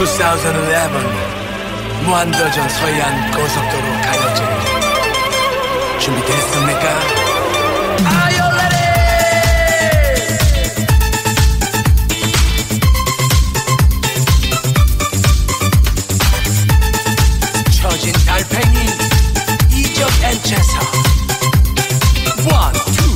2011 무한도전 서해안 고속도로 가요제 준비됐습니까? Are you ready? 달팽이 이적 엔체서 1, 2,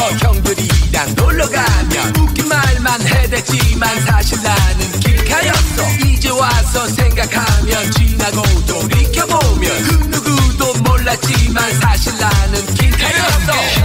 킹카였어 형들이랑 놀러가면 웃긴 말만 해댔지만 사실 나는 킹카였어. 이제 와서 생각하면 지나고 돌이켜보면 그 누구도 몰랐지만 사실 나는 킹카였어